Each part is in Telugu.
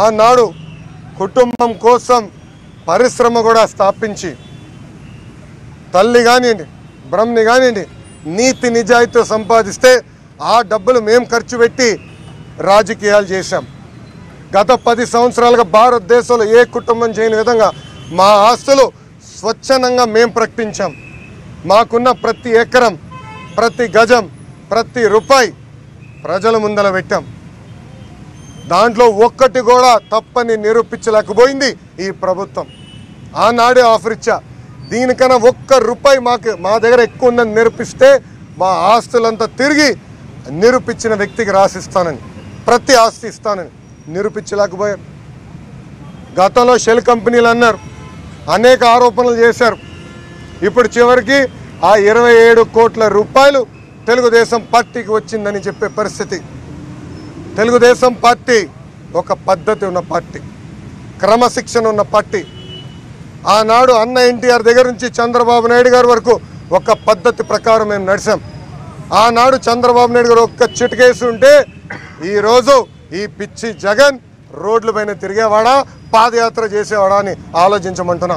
ఆనాడు కుటుంబం కోసం పరిశ్రమ కూడా స్థాపించి తల్లి కానివ్వండి బ్రహ్మని కానివ్వండి నీతి నిజాయితీ సంపాదిస్తే ఆ డబ్బులు మేము ఖర్చు పెట్టి రాజకీయాలు చేశాం. గత పది సంవత్సరాలుగా భారతదేశంలో ఏ కుటుంబం చేయని విధంగా మా ఆస్తులు స్వచ్ఛందంగా మేము ప్రకటించాం. మాకున్న ప్రతి ఎకరం ప్రతి గజం ప్రతి రూపాయి ప్రజల ముందల పెట్టాం. దాంట్లో ఒక్కటి కూడా తప్పని నిరూపించలేకపోయింది ఈ ప్రభుత్వం. ఆనాడే ఆఫర్ ఇచ్చా. దీనికన్నా ఒక్క రూపాయి మాకు మా దగ్గర ఎక్కువ ఉందని నిరూపిస్తే మా ఆస్తులంతా తిరిగి నిరూపించిన వ్యక్తికి రాసిస్తానని ప్రతి ఆస్తి ఇస్తానని నిరూపించలేకపోయారు గతంలో షెల్ కంపెనీలు అన్నారు అనేక ఆరోపణలు చేశారు. ఇప్పుడు చివరికి ఆ ఇరవై ఏడు కోట్ల రూపాయలు తెలుగుదేశం పార్టీకి వచ్చిందని చెప్పే పరిస్థితి. తెలుగుదేశం పార్టీ ఒక పద్ధతి ఉన్న పార్టీ క్రమశిక్షణ ఉన్న పార్టీ. ఆనాడు అన్న ఎన్టీఆర్ దగ్గర నుంచి చంద్రబాబు నాయుడు గారి వరకు ఒక పద్ధతి ప్రకారం మేము నడిచాం. ఆనాడు చంద్రబాబు నాయుడు గారు ఒక్క చిటికేసి ఉంటే ఈరోజు ఈ పిచ్చి జగన్ రోడ్ల పైన తిరిగేవాడా పాదయాత్ర చేసేవాడా అని ఆలోచించమంటున్నా.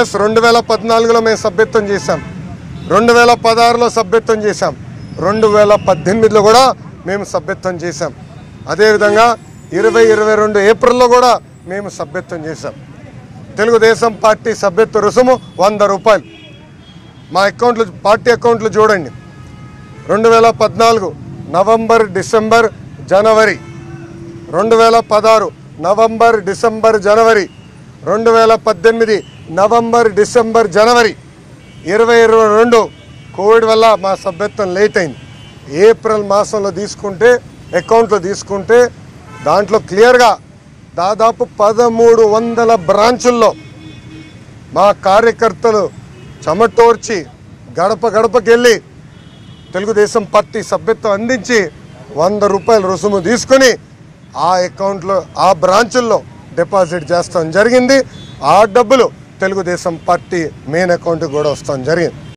ఎస్ రెండు వేల పద్నాలుగులో మేము సభ్యత్వం చేశాం. రెండు వేల పదహారులో సభ్యత్వం చేశాం. రెండు వేల పద్దెనిమిదిలో కూడా మేము సభ్యత్వం చేశాం. అదేవిధంగా ఇరవై ఇరవై రెండు ఏప్రిల్లో కూడా మేము సభ్యత్వం చేశాం. తెలుగుదేశం పార్టీ సభ్యత్వ రుసుము వంద రూపాయలు. మా అకౌంట్లు పార్టీ అకౌంట్లు చూడండి. రెండు వేల పద్నాలుగు నవంబర్ డిసెంబర్ జనవరి. రెండు వేల పదహారు నవంబర్ డిసెంబర్ జనవరి. రెండు వేల పద్దెనిమిది నవంబర్ డిసెంబర్ జనవరి. ఇరవై ఇరవై రెండు కోవిడ్ వల్ల మా సభ్యత్వం లేట్ అయింది. ఏప్రిల్ మాసంలో తీసుకుంటే అకౌంట్లో తీసుకుంటే దాంట్లో క్లియర్గా దాదాపు పదమూడు వందల బ్రాంచుల్లో మా కార్యకర్తలు చెమటోర్చి గడప గడపకెళ్ళి తెలుగుదేశం పార్టీ సభ్యత్వం అందించి వంద రూపాయల రుసుము తీసుకొని ఆ అకౌంట్లో ఆ బ్రాంచుల్లో డిపాజిట్ చేస్తాం జరిగింది. ఆ డబ్బులు తెలుగుదేశం పార్టీ మెయిన్ అకౌంట్కి కూడా వస్తాం జరిగింది.